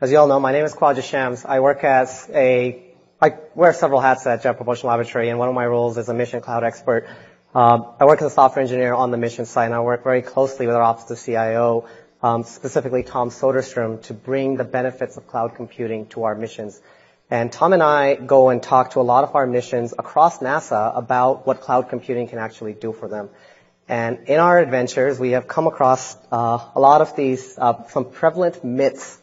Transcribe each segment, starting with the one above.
As you all know, my name is Khawaja Shams. I work as a, I wear several hats at Jet Propulsion Laboratory, and one of my roles is a mission cloud expert. Um, I work as a software engineer on the mission side, and I work very closely with our Office of CIO, um, specifically Tom Soderstrom, to bring the benefits of cloud computing to our missions. And Tom and I go and talk to a lot of our missions across NASA about what cloud computing can actually do for them. And in our adventures, we have come across uh, a lot of these, uh, some prevalent myths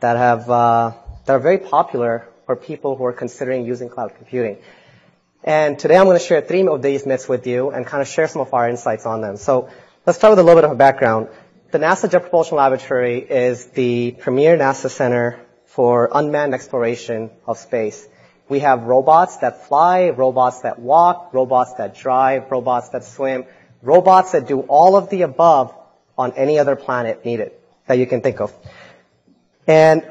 that have uh, that are very popular for people who are considering using cloud computing. And today I'm going to share three of these myths with you and kind of share some of our insights on them. So let's start with a little bit of a background. The NASA Jet Propulsion Laboratory is the premier NASA center for unmanned exploration of space. We have robots that fly, robots that walk, robots that drive, robots that swim, robots that do all of the above on any other planet needed that you can think of. And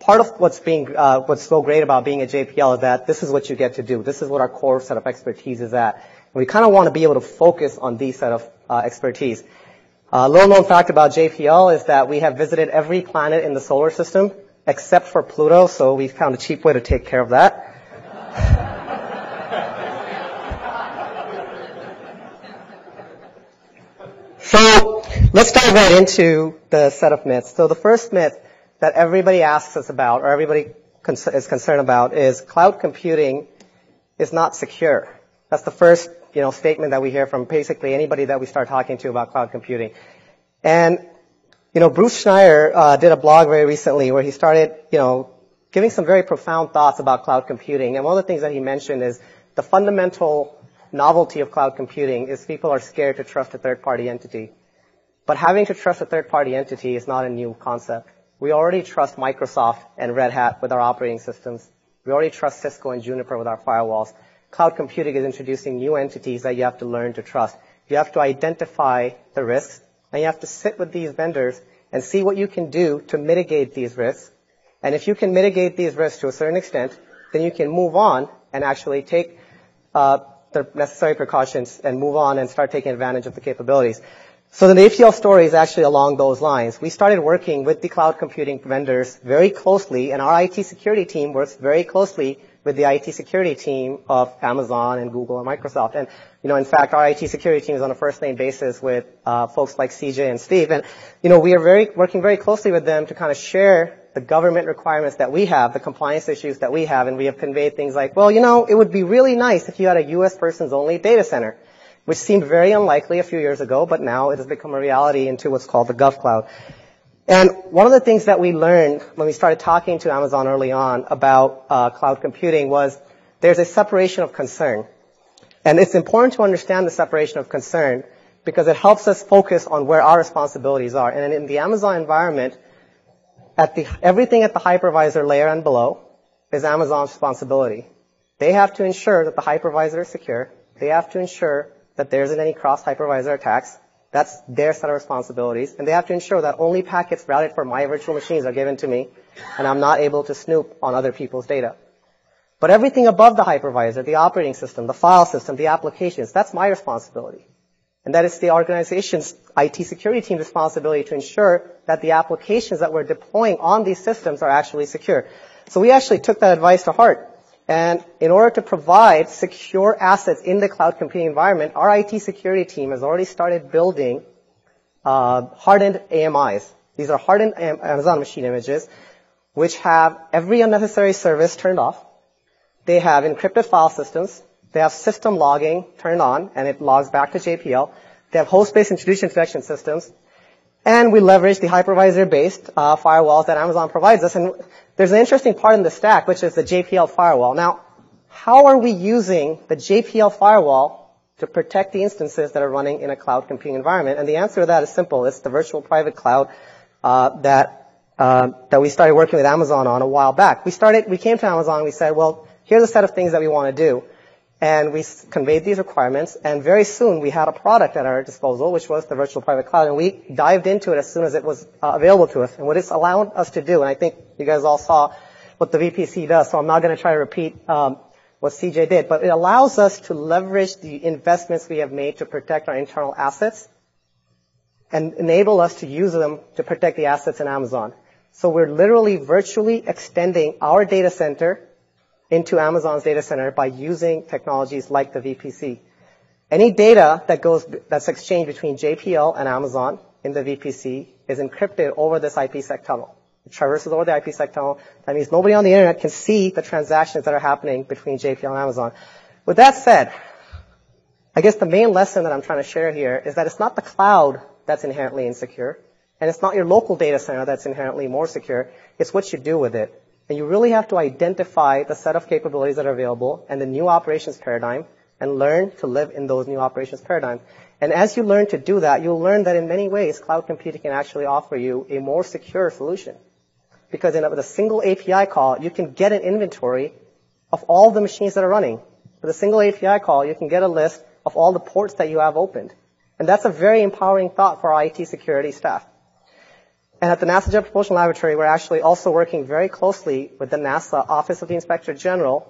part of what's being, uh, what's so great about being at JPL is that this is what you get to do. This is what our core set of expertise is at. And we kind of want to be able to focus on these set of uh, expertise. A uh, little known fact about JPL is that we have visited every planet in the solar system except for Pluto, so we found a cheap way to take care of that. so let's dive right into the set of myths. So the first myth that everybody asks us about, or everybody is concerned about, is cloud computing is not secure. That's the first, you know, statement that we hear from basically anybody that we start talking to about cloud computing. And, you know, Bruce Schneier uh, did a blog very recently where he started, you know, giving some very profound thoughts about cloud computing. And one of the things that he mentioned is the fundamental novelty of cloud computing is people are scared to trust a third-party entity. But having to trust a third-party entity is not a new concept. We already trust Microsoft and Red Hat with our operating systems. We already trust Cisco and Juniper with our firewalls. Cloud computing is introducing new entities that you have to learn to trust. You have to identify the risks, and you have to sit with these vendors and see what you can do to mitigate these risks. And if you can mitigate these risks to a certain extent, then you can move on and actually take uh, the necessary precautions and move on and start taking advantage of the capabilities. So the JPL story is actually along those lines. We started working with the cloud computing vendors very closely, and our IT security team works very closely with the IT security team of Amazon and Google and Microsoft. And, you know, in fact, our IT security team is on a first name basis with uh, folks like CJ and Steve. And, you know, we are very working very closely with them to kind of share the government requirements that we have, the compliance issues that we have, and we have conveyed things like, well, you know, it would be really nice if you had a U.S. persons only data center which seemed very unlikely a few years ago, but now it has become a reality into what's called the GovCloud. And one of the things that we learned when we started talking to Amazon early on about uh, cloud computing was there's a separation of concern. And it's important to understand the separation of concern because it helps us focus on where our responsibilities are. And in the Amazon environment, at the, everything at the hypervisor layer and below is Amazon's responsibility. They have to ensure that the hypervisor is secure. They have to ensure that there isn't any cross-hypervisor attacks. That's their set of responsibilities. And they have to ensure that only packets routed for my virtual machines are given to me, and I'm not able to snoop on other people's data. But everything above the hypervisor, the operating system, the file system, the applications, that's my responsibility. And that is the organization's IT security team's responsibility to ensure that the applications that we're deploying on these systems are actually secure. So we actually took that advice to heart. And in order to provide secure assets in the cloud computing environment, our IT security team has already started building uh, hardened AMIs. These are hardened Amazon machine images, which have every unnecessary service turned off. They have encrypted file systems. They have system logging turned on, and it logs back to JPL. They have host-based intrusion detection systems. And we leverage the hypervisor-based uh, firewalls that Amazon provides us. And there's an interesting part in the stack, which is the JPL firewall. Now, how are we using the JPL firewall to protect the instances that are running in a cloud computing environment? And the answer to that is simple. It's the virtual private cloud uh, that uh, that we started working with Amazon on a while back. We started, we came to Amazon we said, well, here's a set of things that we want to do. And we conveyed these requirements, and very soon we had a product at our disposal, which was the virtual private cloud, and we dived into it as soon as it was uh, available to us. And what it's allowed us to do, and I think you guys all saw what the VPC does, so I'm not going to try to repeat um, what CJ did, but it allows us to leverage the investments we have made to protect our internal assets and enable us to use them to protect the assets in Amazon. So we're literally virtually extending our data center into Amazon's data center by using technologies like the VPC. Any data that goes, that's exchanged between JPL and Amazon in the VPC is encrypted over this IPsec tunnel. It traverses over the IPsec tunnel. That means nobody on the internet can see the transactions that are happening between JPL and Amazon. With that said, I guess the main lesson that I'm trying to share here is that it's not the cloud that's inherently insecure, and it's not your local data center that's inherently more secure. It's what you do with it. And you really have to identify the set of capabilities that are available and the new operations paradigm and learn to live in those new operations paradigms. And as you learn to do that, you'll learn that in many ways, cloud computing can actually offer you a more secure solution. Because in a, with a single API call, you can get an inventory of all the machines that are running. With a single API call, you can get a list of all the ports that you have opened. And that's a very empowering thought for our IT security staff. And at the NASA Jet Propulsion Laboratory, we're actually also working very closely with the NASA Office of the Inspector General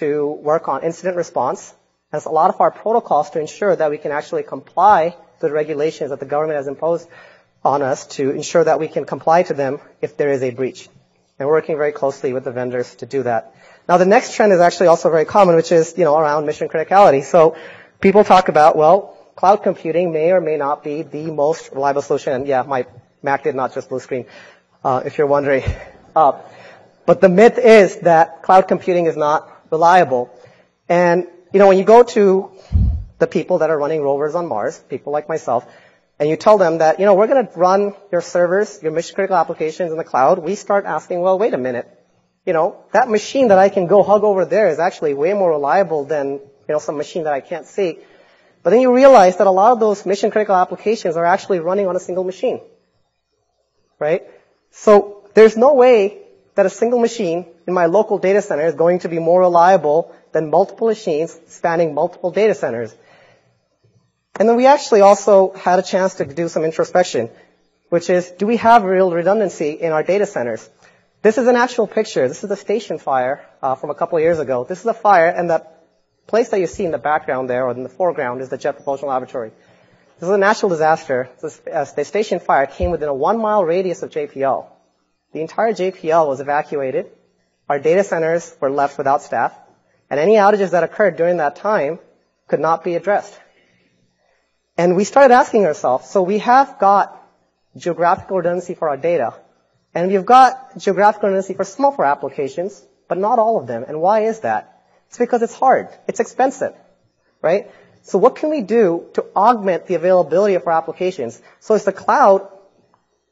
to work on incident response. There's a lot of our protocols to ensure that we can actually comply to the regulations that the government has imposed on us to ensure that we can comply to them if there is a breach. And we're working very closely with the vendors to do that. Now the next trend is actually also very common, which is, you know, around mission criticality. So people talk about, well, cloud computing may or may not be the most reliable solution. And yeah, my Mac did not just blue screen, uh, if you're wondering. Uh, but the myth is that cloud computing is not reliable. And, you know, when you go to the people that are running rovers on Mars, people like myself, and you tell them that, you know, we're going to run your servers, your mission critical applications in the cloud, we start asking, well, wait a minute. You know, that machine that I can go hug over there is actually way more reliable than, you know, some machine that I can't see. But then you realize that a lot of those mission critical applications are actually running on a single machine. Right? So there's no way that a single machine in my local data center is going to be more reliable than multiple machines spanning multiple data centers. And then we actually also had a chance to do some introspection, which is, do we have real redundancy in our data centers? This is an actual picture. This is a station fire uh, from a couple years ago. This is a fire, and the place that you see in the background there, or in the foreground, is the Jet Propulsion Laboratory. This is a natural disaster. This, uh, the station fire came within a one-mile radius of JPL. The entire JPL was evacuated. Our data centers were left without staff, and any outages that occurred during that time could not be addressed. And we started asking ourselves, so we have got geographical redundancy for our data, and we've got geographical redundancy for our applications, but not all of them. And why is that? It's because it's hard. It's expensive, right? So what can we do to augment the availability of our applications? So it's the cloud,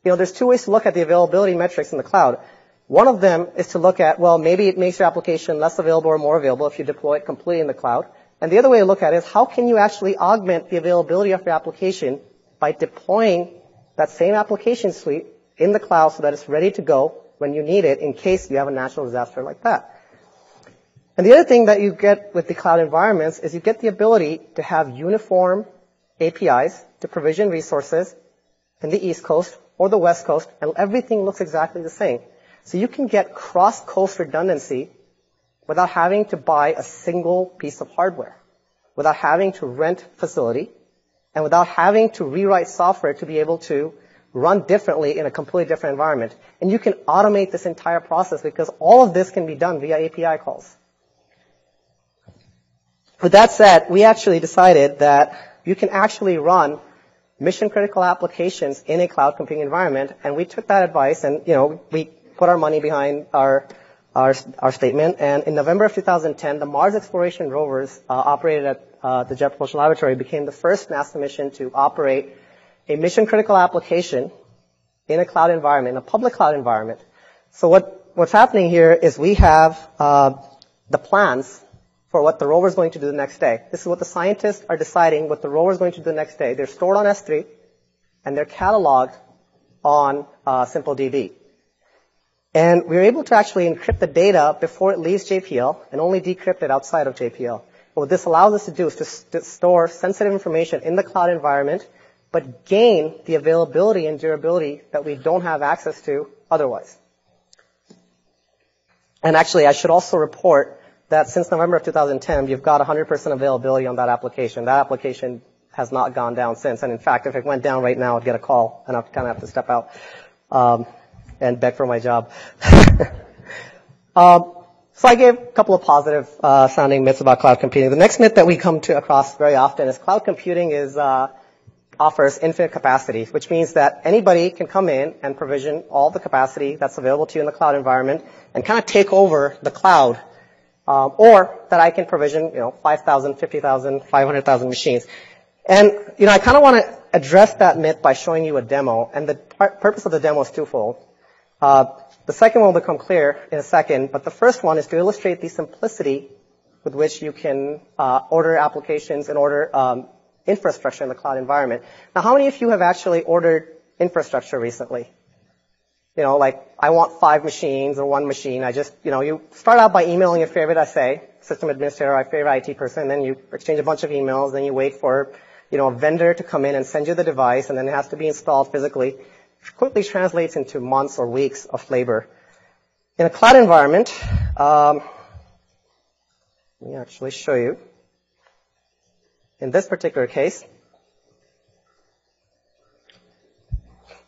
you know, there's two ways to look at the availability metrics in the cloud. One of them is to look at, well, maybe it makes your application less available or more available if you deploy it completely in the cloud. And the other way to look at it is how can you actually augment the availability of your application by deploying that same application suite in the cloud so that it's ready to go when you need it in case you have a natural disaster like that. And the other thing that you get with the cloud environments is you get the ability to have uniform APIs to provision resources in the East Coast or the West Coast, and everything looks exactly the same. So you can get cross-coast redundancy without having to buy a single piece of hardware, without having to rent facility, and without having to rewrite software to be able to run differently in a completely different environment. And you can automate this entire process because all of this can be done via API calls. With that said, we actually decided that you can actually run mission critical applications in a cloud computing environment, and we took that advice and, you know, we put our money behind our our, our statement. And in November of 2010, the Mars exploration rovers uh, operated at uh, the Jet Propulsion Laboratory became the first NASA mission to operate a mission critical application in a cloud environment, in a public cloud environment. So what, what's happening here is we have uh, the plans for what the rover is going to do the next day. This is what the scientists are deciding what the rover is going to do the next day. They're stored on S3 and they're cataloged on uh, SimpleDB. And we are able to actually encrypt the data before it leaves JPL and only decrypt it outside of JPL. What this allows us to do is to, st- store sensitive information in the cloud environment, but gain the availability and durability that we don't have access to otherwise. And actually, I should also report that since November of 2010, you've got 100% availability on that application. That application has not gone down since. And in fact, if it went down right now, I'd get a call and I'd kind of have to step out. Um, and beg for my job. um, so I gave a couple of positive uh, sounding myths about cloud computing. The next myth that we come to across very often is cloud computing is uh, offers infinite capacity, which means that anybody can come in and provision all the capacity that's available to you in the cloud environment and kind of take over the cloud. Um, or that I can provision, you know, 5,000, 50,000, 500,000 machines. And, you know, I kind of want to address that myth by showing you a demo. And the purpose of the demo is twofold. Uh, the second one will become clear in a second, but the first one is to illustrate the simplicity with which you can uh, order applications and order um, infrastructure in the cloud environment. Now, how many of you have actually ordered infrastructure recently? You know, like, I want five machines or one machine. I just, you know, you start out by emailing your favorite SA, system administrator or favorite IT person, and then you exchange a bunch of emails, then you wait for, you know, a vendor to come in and send you the device, and then it has to be installed physically. It quickly translates into months or weeks of labor. In a cloud environment, um, let me actually show you. In this particular case,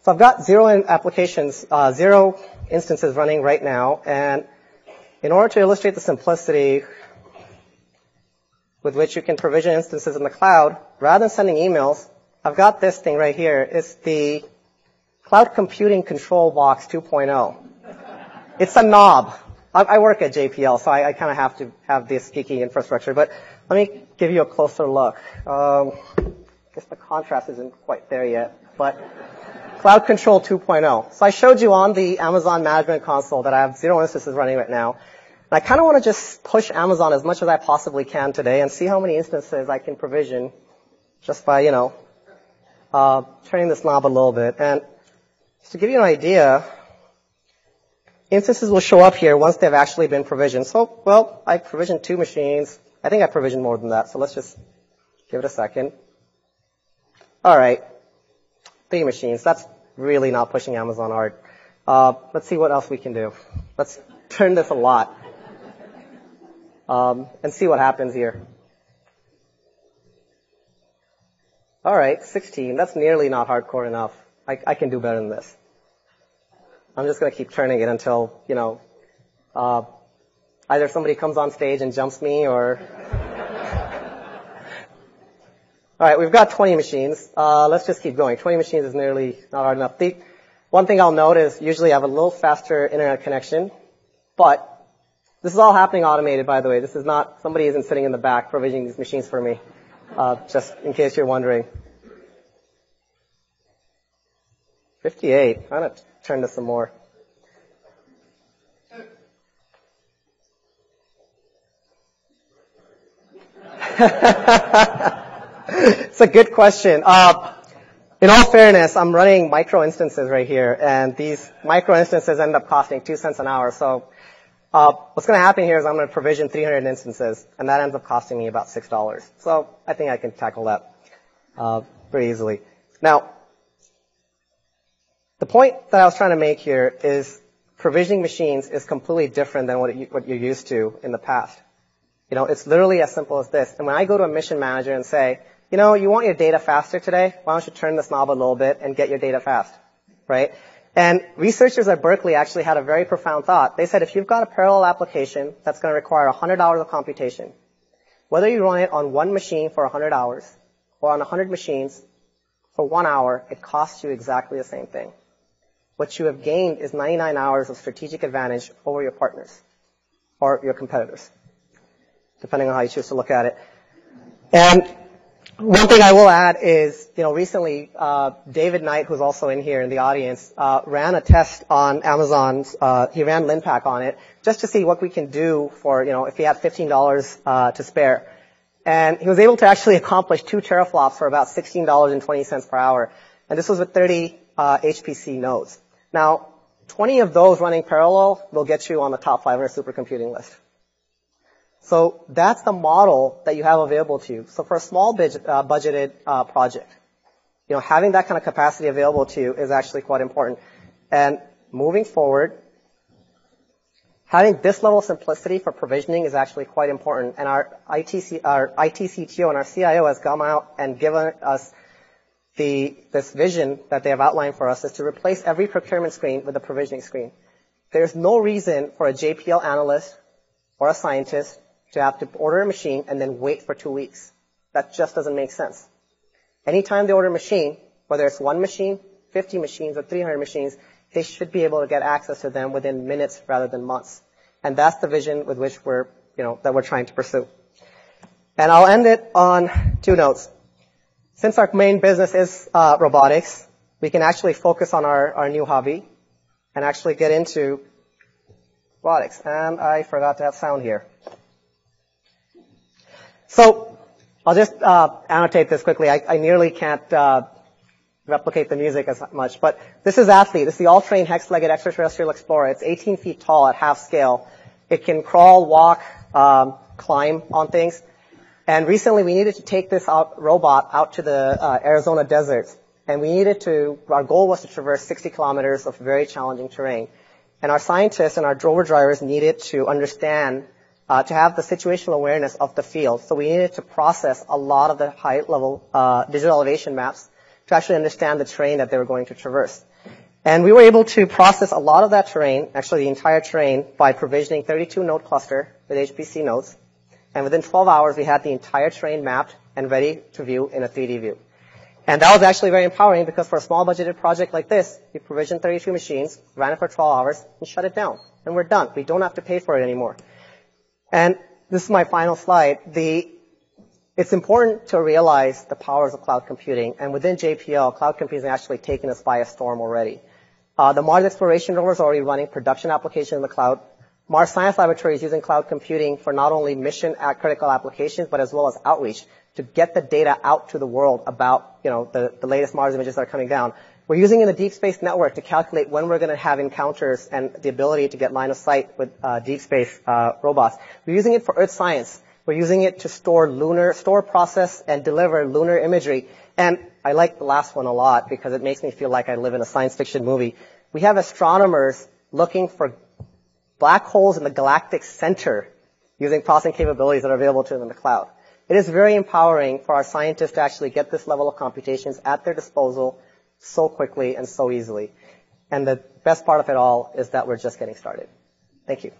So I've got zero applications, uh, zero instances running right now, and in order to illustrate the simplicity with which you can provision instances in the cloud, rather than sending emails, I've got this thing right here. It's the Cloud Computing Control Box 2.0. It's a knob. I, I work at JPL, so I, I kind of have to have this geeky infrastructure, but let me give you a closer look. Um, I guess the contrast isn't quite there yet, but Cloud Control 2.0. So I showed you on the Amazon Management Console that I have zero instances running right now. And I kind of want to just push Amazon as much as I possibly can today and see how many instances I can provision just by, you know, uh, turning this knob a little bit. And just to give you an idea, instances will show up here once they've actually been provisioned. So, well, I provisioned two machines. I think I provisioned more than that, so let's just give it a second. All right three machines. That's really not pushing Amazon hard. Uh, let's see what else we can do. Let's turn this a lot um, and see what happens here. All right, 16. That's nearly not hardcore enough. I, I can do better than this. I'm just going to keep turning it until, you know, uh, either somebody comes on stage and jumps me or All right, we've got 20 machines. Uh, let's just keep going. 20 machines is nearly not hard enough. The, one thing I'll note is usually I have a little faster internet connection, but this is all happening automated, by the way. This is not, somebody isn't sitting in the back provisioning these machines for me, uh, just in case you're wondering. 58. I'm going to turn to some more. it's a good question. Uh, in all fairness, I'm running micro instances right here, and these micro instances end up costing two cents an hour. So uh, what's going to happen here is I'm going to provision 300 instances, and that ends up costing me about six dollars. So I think I can tackle that uh, pretty easily. Now, the point that I was trying to make here is provisioning machines is completely different than what, you, what you're used to in the past. You know, it's literally as simple as this. And when I go to a mission manager and say, you know, you want your data faster today? Why don't you turn this knob a little bit and get your data fast, right? And researchers at Berkeley actually had a very profound thought. They said if you've got a parallel application that's going to require 100 hours of computation, whether you run it on one machine for 100 hours or on 100 machines for one hour, it costs you exactly the same thing. What you have gained is 99 hours of strategic advantage over your partners or your competitors, depending on how you choose to look at it. And one thing I will add is, you know, recently uh, David Knight, who's also in here in the audience, uh, ran a test on Amazon's. Uh, he ran Linpack on it just to see what we can do for, you know, if he had fifteen dollars uh, to spare, and he was able to actually accomplish two teraflops for about sixteen dollars and twenty cents per hour, and this was with 30 HPC uh, nodes. Now, 20 of those running parallel will get you on the top 500 supercomputing list. So that's the model that you have available to you. So for a small budget, uh, budgeted uh, project, you know, having that kind of capacity available to you is actually quite important. And moving forward, having this level of simplicity for provisioning is actually quite important. And our ITC, our ITCTO and our CIO has come out and given us the, this vision that they have outlined for us is to replace every procurement screen with a provisioning screen. There's no reason for a JPL analyst or a scientist to have to order a machine and then wait for two weeks. That just doesn't make sense. Anytime they order a machine, whether it's one machine, 50 machines, or 300 machines, they should be able to get access to them within minutes rather than months. And that's the vision with which we're, you know, that we're trying to pursue. And I'll end it on two notes. Since our main business is uh, robotics, we can actually focus on our, our new hobby and actually get into robotics. And I forgot to have sound here. So I'll just uh, annotate this quickly. I, I nearly can't uh, replicate the music as much, but this is Athlete. This is the all-terrain hex-legged extraterrestrial explorer. It's 18 feet tall at half scale. It can crawl, walk, um, climb on things. And recently we needed to take this out, robot out to the uh, Arizona desert. And we needed to, our goal was to traverse 60 kilometers of very challenging terrain. And our scientists and our rover drivers needed to understand, uh, to have the situational awareness of the field. So we needed to process a lot of the high level uh, digital elevation maps to actually understand the terrain that they were going to traverse. And we were able to process a lot of that terrain, actually the entire terrain, by provisioning 32 node cluster with HPC nodes and within 12 hours, we had the entire terrain mapped and ready to view in a 3D view. And that was actually very empowering because for a small budgeted project like this, we provisioned 32 machines, ran it for 12 hours, and shut it down. And we're done. We don't have to pay for it anymore. And this is my final slide. The, it's important to realize the powers of cloud computing. And within JPL, cloud computing has actually taken us by a storm already. Uh, the Mars exploration rover is already running production applications in the cloud. Mars Science Laboratory is using cloud computing for not only mission critical applications, but as well as outreach to get the data out to the world about, you know, the, the latest Mars images that are coming down. We're using in the Deep Space Network to calculate when we're going to have encounters and the ability to get line of sight with uh, deep space uh, robots. We're using it for Earth science. We're using it to store lunar, store, process, and deliver lunar imagery. And I like the last one a lot because it makes me feel like I live in a science fiction movie. We have astronomers looking for black holes in the galactic center using processing capabilities that are available to them in the cloud. It is very empowering for our scientists to actually get this level of computations at their disposal so quickly and so easily. And the best part of it all is that we're just getting started. Thank you.